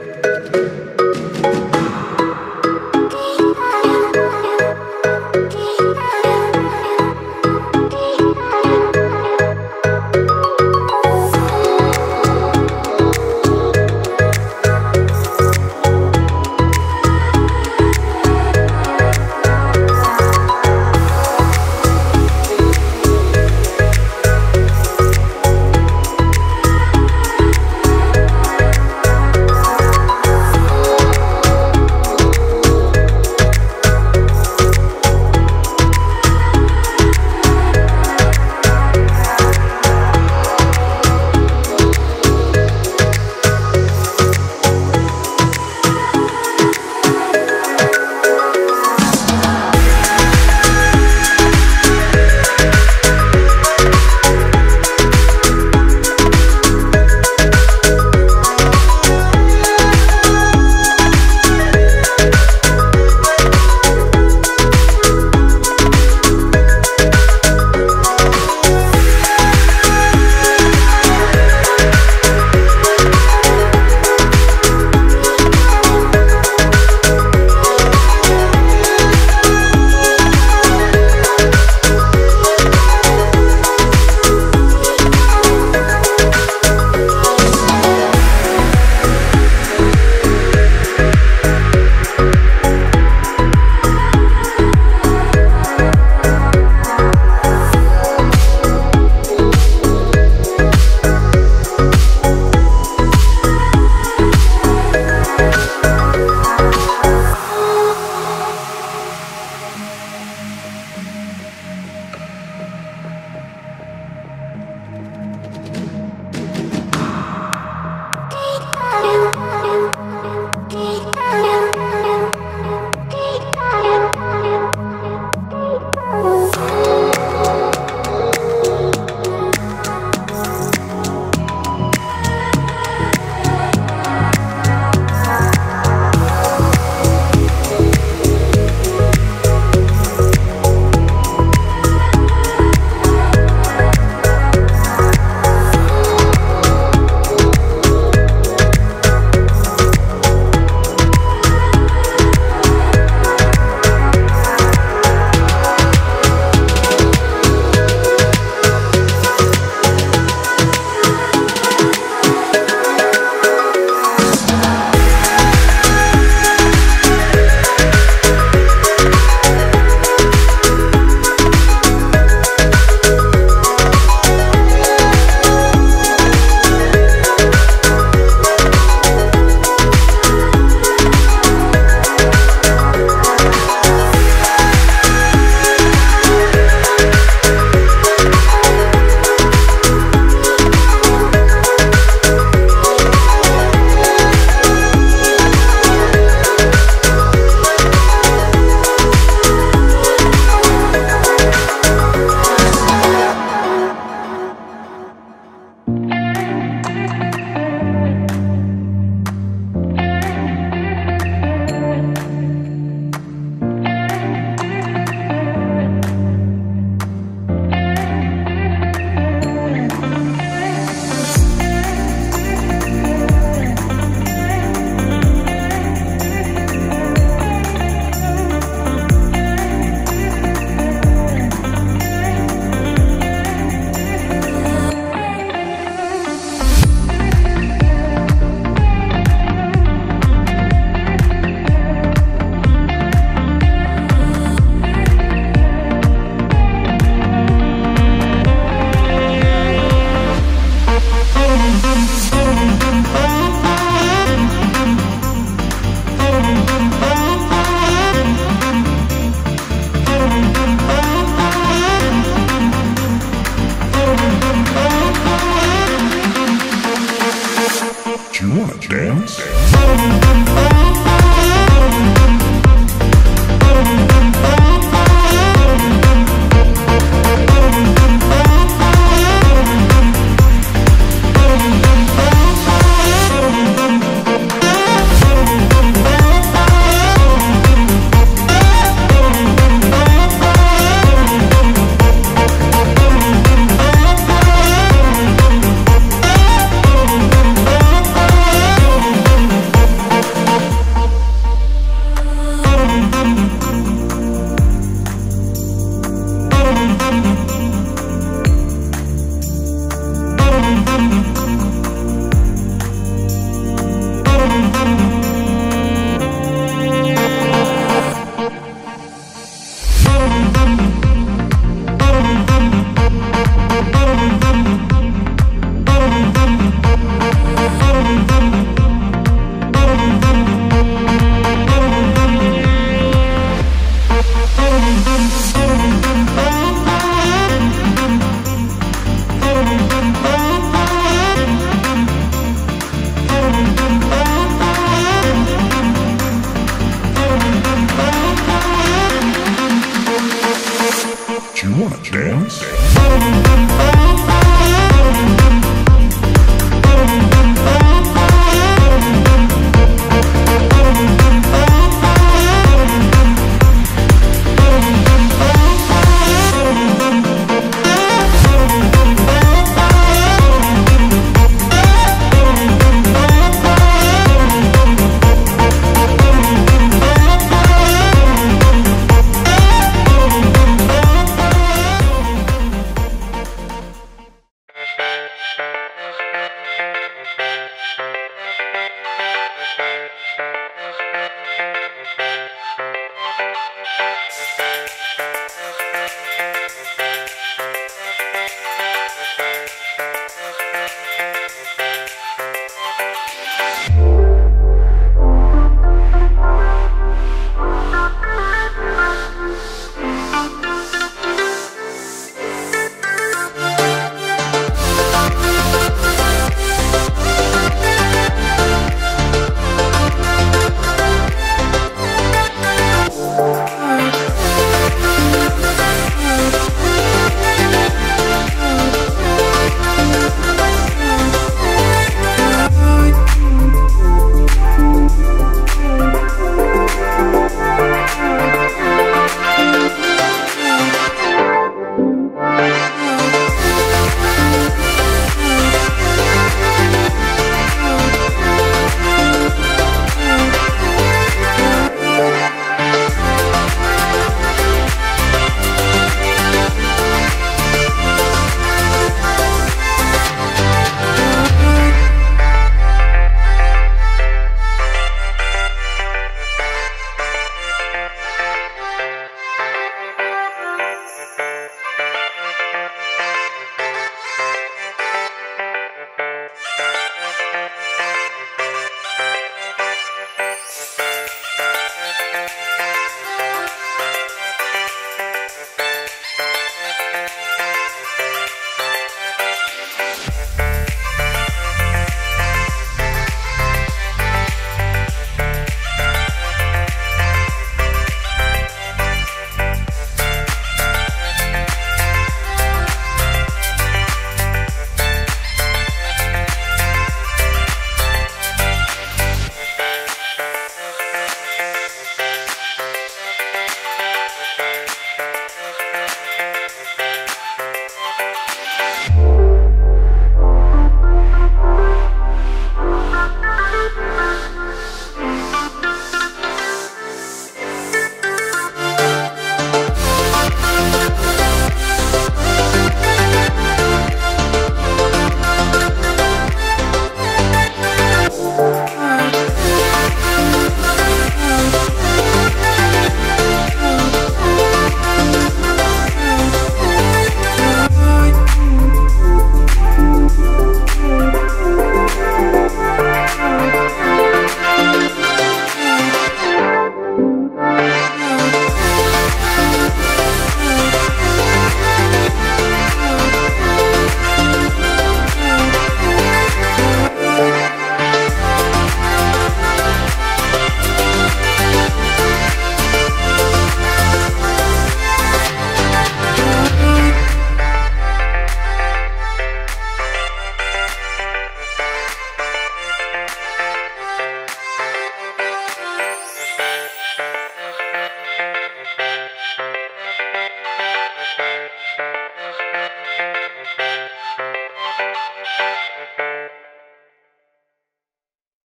you wanna dance?